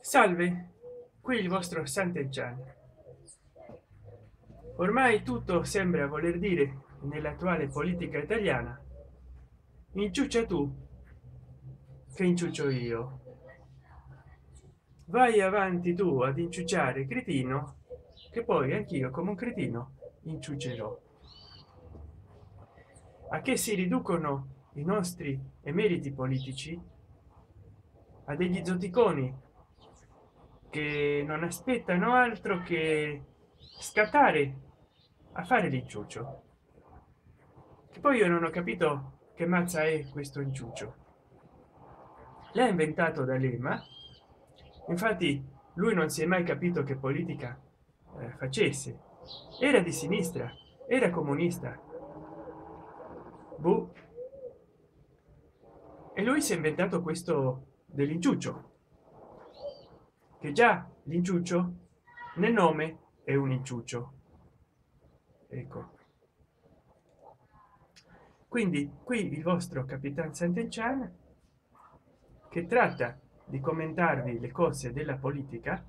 salve qui il vostro sant'eggian ormai tutto sembra voler dire nell'attuale politica italiana inciuccia tu che inciuccio io. Vai avanti tu ad inciucciare cretino che poi anch'io come un cretino inciuccerò. A che si riducono i nostri emeriti politici a degli zoticoni che non aspettano altro che scattare a fare l'inciuccio che poi io non ho capito che mazza è questo inciuccio. L'ha inventato da lema infatti lui non si è mai capito che politica eh, facesse. Era di sinistra era comunista. Boh. e lui si è inventato questo dell'inciuccio. Che già l'inciuccio nel nome è un inciuccio. Ecco. Quindi qui il vostro capitan sant'encian che tratta di commentarvi le cose della politica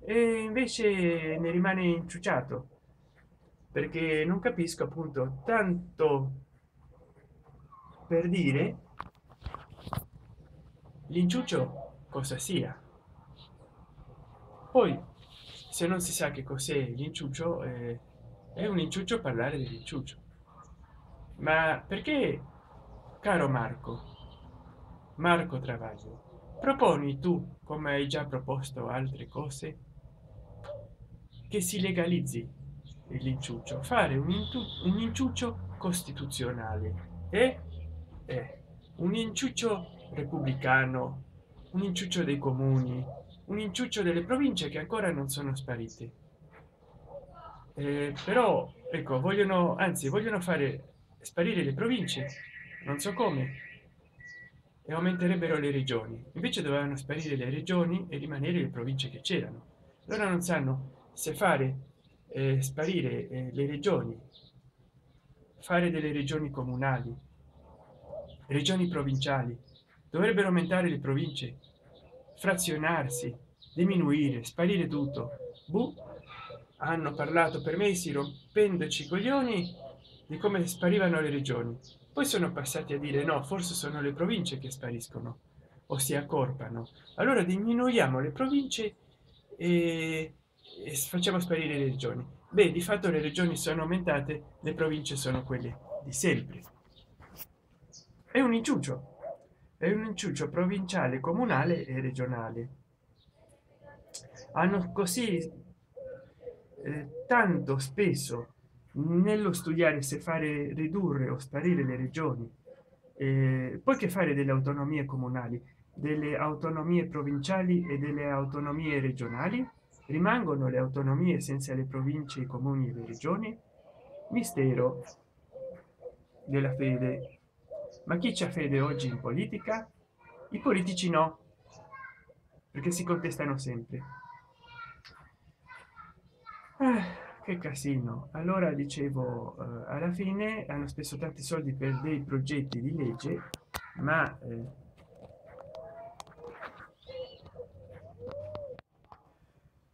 e invece ne rimane inciucciato perché non capisco appunto tanto per dire l'inciuccio cosa sia. Poi se non si sa che cos'è l'inciuccio eh, è un inciuccio parlare dell'inciuccio ma perché caro marco marco travaglio proponi tu come hai già proposto altre cose che si legalizzi l'inciuccio fare un, un inciuccio costituzionale. E eh, un inciuccio repubblicano un inciuccio dei comuni un inciuccio delle province che ancora non sono sparite. Eh, però ecco vogliono anzi vogliono fare sparire le province non so come e aumenterebbero le regioni. Invece dovevano sparire le regioni e rimanere le province che c'erano. Loro non sanno se fare eh, sparire eh, le regioni fare delle regioni comunali regioni provinciali dovrebbero aumentare le province frazionarsi diminuire sparire tutto. Buh. hanno parlato per mesi rompendoci i coglioni di come sparivano le regioni. Poi sono passati a dire no forse sono le province che spariscono o si accorpano. Allora diminuiamo le province e, e facciamo sparire le regioni. Beh di fatto le regioni sono aumentate le province sono quelle di sempre. È un inciuccio è un inciuccio provinciale comunale e regionale. Hanno così eh, tanto spesso nello studiare se fare ridurre o sparire le regioni eh, poi che fare delle autonomie comunali delle autonomie provinciali e delle autonomie regionali? Rimangono le autonomie senza le province i comuni e le regioni? Mistero della fede ma chi c'ha fede oggi in politica? I politici no perché si contestano sempre. Ah, che casino. Allora dicevo eh, alla fine hanno speso tanti soldi per dei progetti di legge ma eh,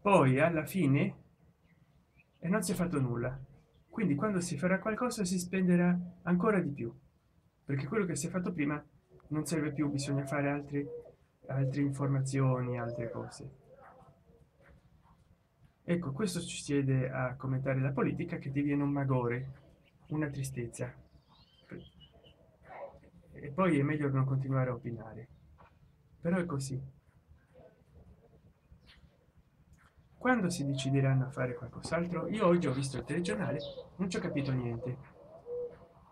poi alla fine e non si è fatto nulla. Quindi quando si farà qualcosa si spenderà ancora di più perché quello che si è fatto prima non serve più bisogna fare altre altre informazioni altre cose. Ecco questo siede a commentare la politica che diviene un magore una tristezza. E poi è meglio non continuare a opinare. Però è così. Quando si decideranno a fare qualcos'altro io oggi ho visto il telegiornale non ci ho capito niente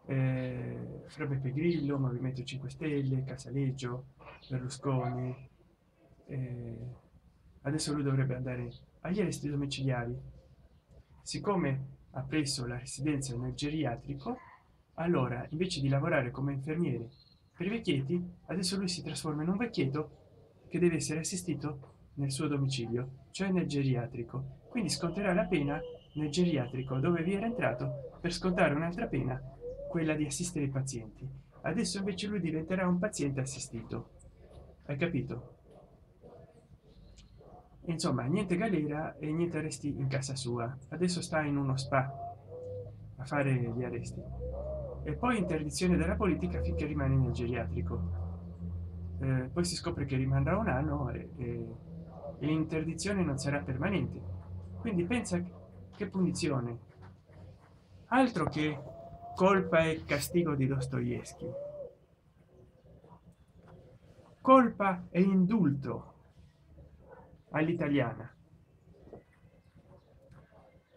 eh, Beppe Grillo, Movimento 5 Stelle, Casaleggio, Berlusconi. Eh, adesso lui dovrebbe andare agli arresti domiciliari. Siccome ha preso la residenza nel geriatrico, allora invece di lavorare come infermiere per i vecchietti, adesso lui si trasforma in un vecchietto che deve essere assistito nel suo domicilio, cioè nel geriatrico. Quindi sconterà la pena nel geriatrico dove vi era entrato per scontare un'altra pena quella di assistere i pazienti. Adesso invece lui diventerà un paziente assistito. Hai capito? Insomma niente galera e niente arresti in casa sua. Adesso sta in uno spa a fare gli arresti. E poi interdizione della politica finché rimane nel geriatrico. Eh, poi si scopre che rimarrà un anno e, e l'interdizione non sarà permanente. Quindi pensa che punizione. Altro che colpa e castigo di dostoevsky. Colpa e indulto all'italiana.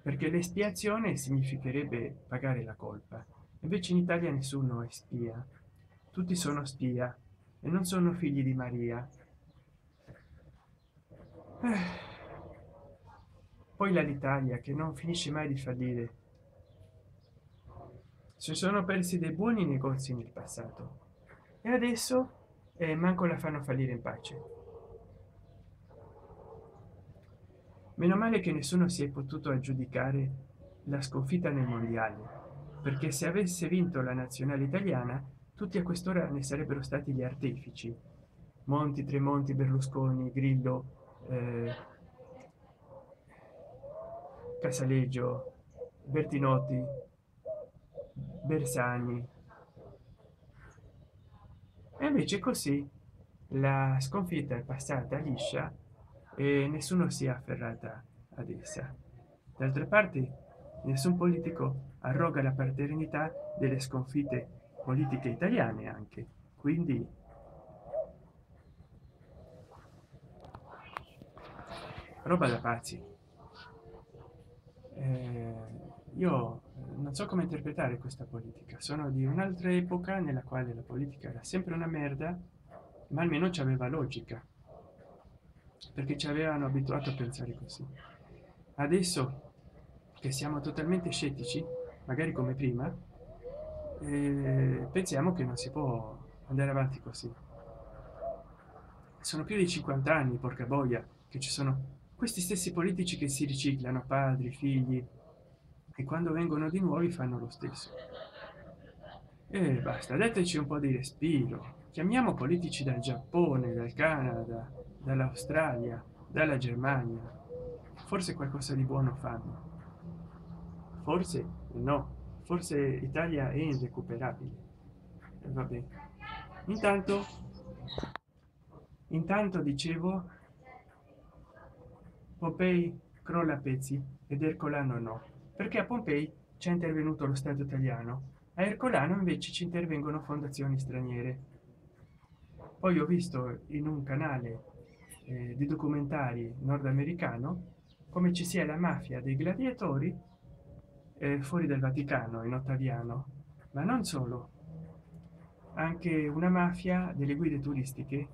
Perché l'espiazione significherebbe pagare la colpa. Invece in italia nessuno è spia. Tutti sono spia e non sono figli di maria. Eh. poi l'Italia che non finisce mai di fallire si sono persi dei buoni negozi nel passato. E adesso eh, manco la fanno fallire in pace. Meno male che nessuno si è potuto aggiudicare la sconfitta nel mondiale perché se avesse vinto la nazionale italiana tutti a quest'ora ne sarebbero stati gli artefici. Monti tremonti berlusconi grillo eh, casaleggio bertinotti bersani. E invece così la sconfitta è passata liscia e nessuno si è afferrata ad essa. D'altra parte nessun politico arroga la paternità delle sconfitte politiche italiane anche quindi roba da pazzi. Eh, io non so come interpretare questa politica. Sono di un'altra epoca nella quale la politica era sempre una merda ma almeno ci aveva logica perché ci avevano abituato a pensare così. Adesso che siamo totalmente scettici magari come prima eh, pensiamo che non si può andare avanti così. Sono più di 50 anni porca boia che ci sono questi stessi politici che si riciclano padri figli e quando vengono di nuovi fanno lo stesso. E basta dateci un po di respiro. Chiamiamo politici dal giappone dal canada dall'australia dalla germania. Forse qualcosa di buono fanno. Forse no. Forse italia è irrecuperabile. E vabbè intanto intanto dicevo pompei crolla a pezzi ed ercolano no perché a pompei c'è intervenuto lo stato italiano a ercolano invece ci intervengono fondazioni straniere. Poi ho visto in un canale eh, di documentari nordamericano come ci sia la mafia dei gladiatori eh, fuori dal vaticano in ottaviano. Ma non solo anche una mafia delle guide turistiche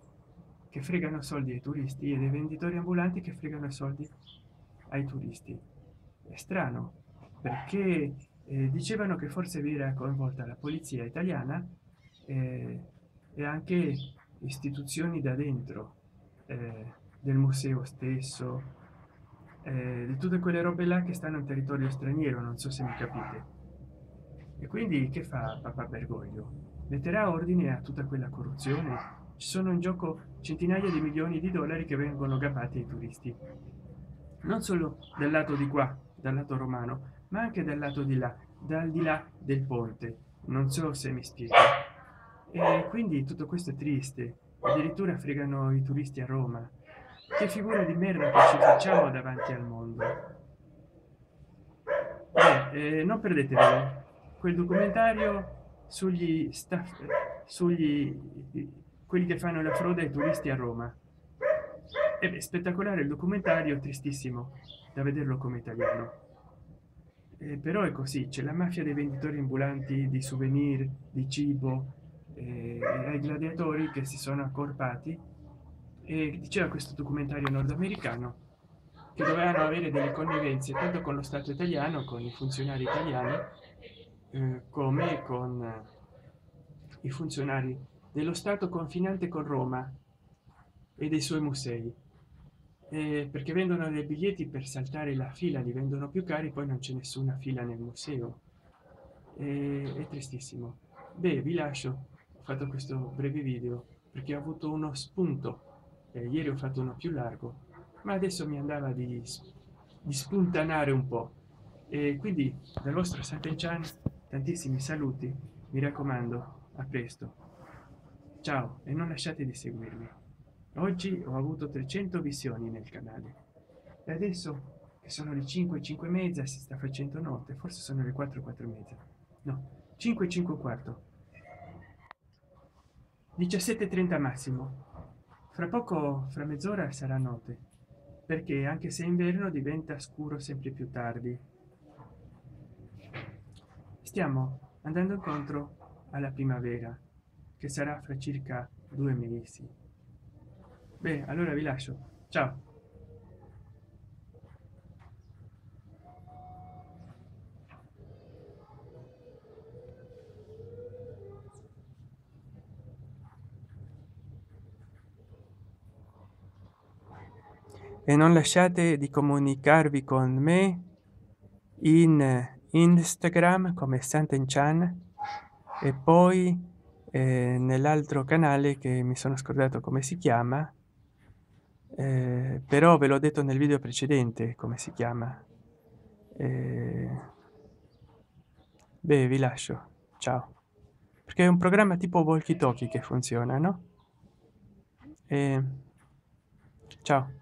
che fregano soldi ai turisti e dei venditori ambulanti che fregano soldi ai turisti. È strano perché eh, dicevano che forse vi era coinvolta la polizia italiana eh, e anche istituzioni da dentro eh, del museo stesso eh, di tutte quelle robe là che stanno in territorio straniero non so se mi capite. E quindi che fa papà bergoglio? Metterà ordine a tutta quella corruzione? Ci sono in gioco centinaia di milioni di dollari che vengono gabbati ai turisti. Non solo dal lato di qua dal lato romano ma anche dal lato di là dal di là del ponte. Non so se mi spiego. E quindi tutto questo è triste. Addirittura fregano i turisti a Roma. Che figura di merda che ci facciamo davanti al mondo. Beh, eh, non perdetevelo. Quel documentario sugli staff sugli quelli che fanno la frode ai turisti a Roma. È spettacolare il documentario tristissimo da vederlo come italiano eh, però è così c'è la mafia dei venditori ambulanti di souvenir di cibo eh, ai gladiatori che si sono accorpati. E diceva questo documentario nordamericano che dovevano avere delle connivenze tanto con lo stato italiano con i funzionari italiani eh, come con eh, i funzionari dello stato confinante con roma e dei suoi musei eh, perché vendono dei biglietti per saltare la fila li vendono più cari poi non c'è nessuna fila nel museo. Eh, è tristissimo. Beh vi lascio. Ho fatto questo breve video perché ho avuto uno spunto. Eh, ieri ho fatto uno più largo ma adesso mi andava di, di spuntanare un po. E quindi dal vostro Sant'Enchan tantissimi saluti. Mi raccomando a presto. Ciao e non lasciate di seguirmi oggi ho avuto 300 visioni nel canale. E adesso che sono le 5 5 e mezza si sta facendo notte forse sono le 4 4 e mezza. No 5 5 quarto. 17.30 massimo. Fra poco fra mezz'ora sarà notte. Perché anche se inverno diventa scuro sempre più tardi. Stiamo andando incontro alla primavera che sarà fra circa due mesi beh allora vi lascio. Ciao. E non lasciate di comunicarvi con me in instagram come Sant'Enchan e poi eh, nell'altro canale che mi sono scordato come si chiama eh, però ve l'ho detto nel video precedente come si chiama. Eh, beh vi lascio. Ciao. Perché è un programma tipo walkie talkie che funziona no? E ciao